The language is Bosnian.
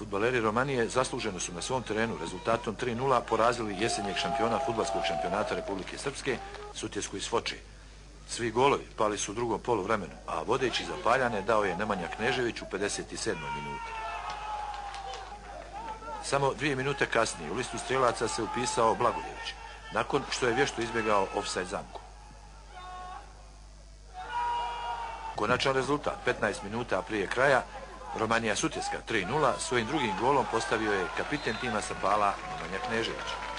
Futbaleri Romanije zasluženo su na svom terenu rezultatom 3-0 porazili jesenjeg šampiona futbalskog šampionata Republike Srpske, Sutjesku iz Foče. Svi golovi pali su u drugom polu vremenu, a vodeći za Paljane dao je Nemanja Knežević u 57. minuti. Samo dvije minute kasnije u listu strelaca se upisao Blagojević, nakon što je vješto izbjegao offside zamku. Konačan rezultat, 15 minuta prije kraja, Romanija Sutjeska 3-0, svojim drugim golom postavio je kapiten tima Sapala Nemanja Knežević.